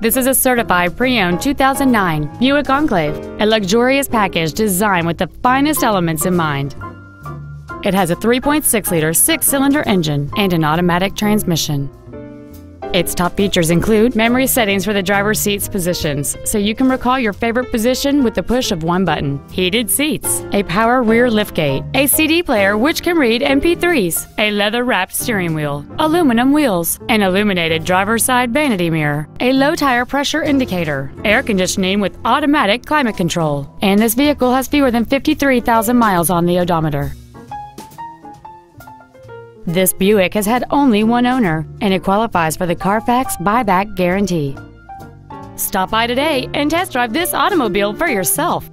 This is a certified pre-owned 2009 Buick Enclave, a luxurious package designed with the finest elements in mind. It has a 3.6-liter six-cylinder engine and an automatic transmission. Its top features include memory settings for the driver's seat's positions, so you can recall your favorite position with the push of one button, heated seats, a power rear liftgate, a CD player which can read MP3s, a leather-wrapped steering wheel, aluminum wheels, an illuminated driver's side vanity mirror, a low tire pressure indicator, air conditioning with automatic climate control, and this vehicle has fewer than 53,000 miles on the odometer. This Buick has had only one owner, and it qualifies for the Carfax buyback guarantee. Stop by today and test drive this automobile for yourself.